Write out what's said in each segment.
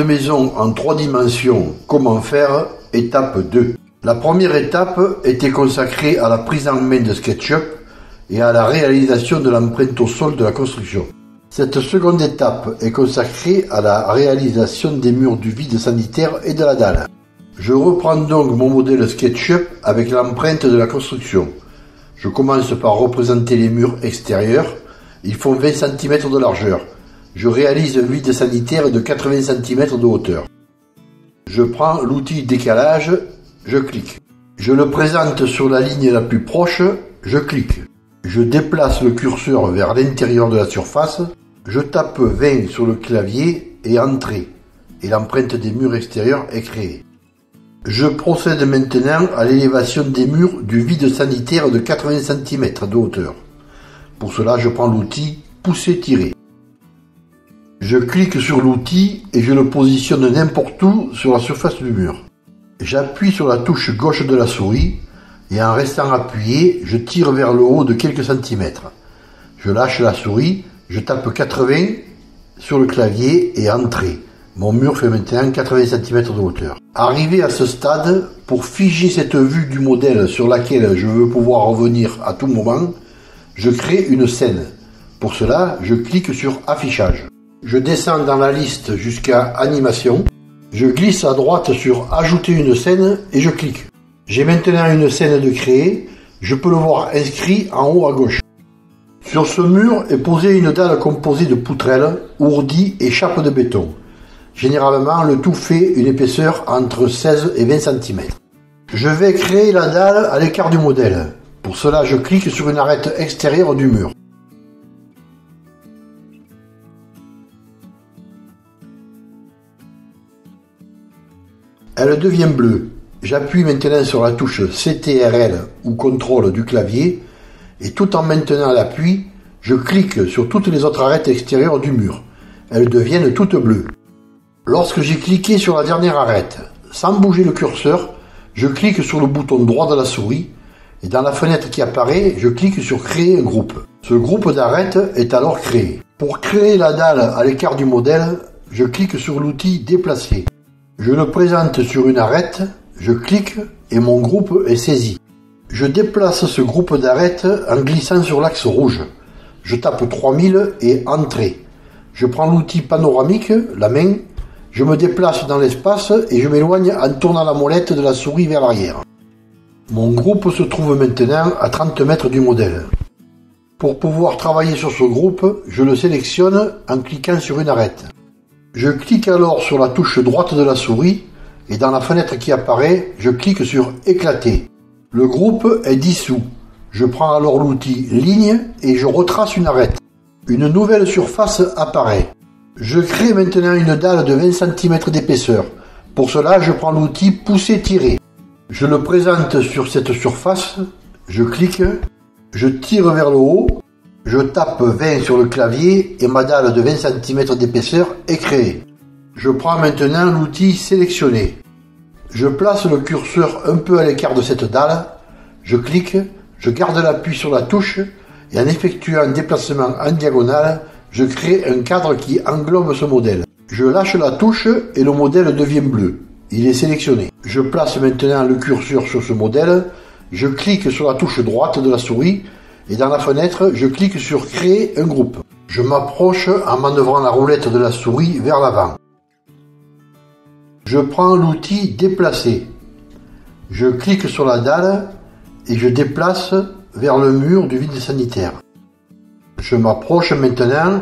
de maison en trois dimensions, comment faire? Étape 2. La première étape était consacrée à la prise en main de SketchUp et à la réalisation de l'empreinte au sol de la construction. Cette seconde étape est consacrée à la réalisation des murs du vide sanitaire et de la dalle. Je reprends donc mon modèle SketchUp avec l'empreinte de la construction. Je commence par représenter les murs extérieurs. Ils font 20 cm de largeur. Je réalise un vide sanitaire de 80 cm de hauteur. Je prends l'outil décalage, je clique. Je le présente sur la ligne la plus proche, je clique. Je déplace le curseur vers l'intérieur de la surface, je tape 20 sur le clavier et Entrée, et l'empreinte des murs extérieurs est créée. Je procède maintenant à l'élévation des murs du vide sanitaire de 80 cm de hauteur. Pour cela, je prends l'outil Pousser-tirer. Je clique sur l'outil et je le positionne n'importe où sur la surface du mur. J'appuie sur la touche gauche de la souris et en restant appuyé, je tire vers le haut de quelques centimètres. Je lâche la souris, je tape 80 sur le clavier et Entrée. Mon mur fait maintenant 80 cm de hauteur. Arrivé à ce stade, pour figer cette vue du modèle sur laquelle je veux pouvoir revenir à tout moment, je crée une scène. Pour cela, je clique sur Affichage. Je descends dans la liste jusqu'à Animation. Je glisse à droite sur Ajouter une scène et je clique. J'ai maintenant une scène de créer. Je peux le voir inscrit en haut à gauche. Sur ce mur est posée une dalle composée de poutrelles, ourdis et chapes de béton. Généralement, le tout fait une épaisseur entre 16 et 20 cm. Je vais créer la dalle à l'écart du modèle. Pour cela, je clique sur une arête extérieure du mur. Elle devient bleue. J'appuie maintenant sur la touche CTRL ou CTRL du clavier et tout en maintenant l'appui, je clique sur toutes les autres arêtes extérieures du mur. Elles deviennent toutes bleues. Lorsque j'ai cliqué sur la dernière arête, sans bouger le curseur, je clique sur le bouton droit de la souris et dans la fenêtre qui apparaît, je clique sur Créer un groupe. Ce groupe d'arêtes est alors créé. Pour créer la dalle à l'écart du modèle, je clique sur l'outil Déplacer. Je le présente sur une arête, je clique et mon groupe est saisi. Je déplace ce groupe d'arêtes en glissant sur l'axe rouge. Je tape 3000 et Entrée. Je prends l'outil panoramique, la main, je me déplace dans l'espace et je m'éloigne en tournant la molette de la souris vers l'arrière. Mon groupe se trouve maintenant à 30 mètres du modèle. Pour pouvoir travailler sur ce groupe, je le sélectionne en cliquant sur une arête. Je clique alors sur la touche droite de la souris et dans la fenêtre qui apparaît, je clique sur Éclater. Le groupe est dissous. Je prends alors l'outil Ligne et je retrace une arête. Une nouvelle surface apparaît. Je crée maintenant une dalle de 20 cm d'épaisseur. Pour cela, je prends l'outil Pousser-tirer. Je le présente sur cette surface, je clique, je tire vers le haut je tape 20 sur le clavier et ma dalle de 20 cm d'épaisseur est créée. Je prends maintenant l'outil sélectionner. Je place le curseur un peu à l'écart de cette dalle, je clique, je garde l'appui sur la touche et en effectuant un déplacement en diagonale, je crée un cadre qui englobe ce modèle. Je lâche la touche et le modèle devient bleu. Il est sélectionné. Je place maintenant le curseur sur ce modèle, je clique sur la touche droite de la souris et dans la fenêtre, je clique sur Créer un groupe. Je m'approche en manœuvrant la roulette de la souris vers l'avant. Je prends l'outil Déplacer. Je clique sur la dalle et je déplace vers le mur du vide sanitaire. Je m'approche maintenant,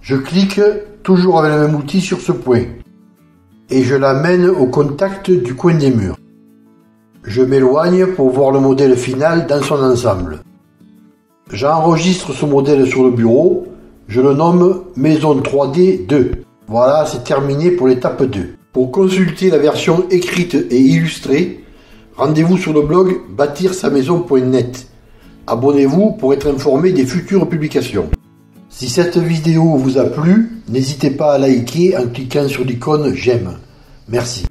je clique toujours avec le même outil sur ce point et je l'amène au contact du coin des murs. Je m'éloigne pour voir le modèle final dans son ensemble. J'enregistre ce modèle sur le bureau. Je le nomme Maison 3D 2. Voilà, c'est terminé pour l'étape 2. Pour consulter la version écrite et illustrée, rendez-vous sur le blog bâtir-sa-maison.net. Abonnez-vous pour être informé des futures publications. Si cette vidéo vous a plu, n'hésitez pas à liker en cliquant sur l'icône j'aime. Merci.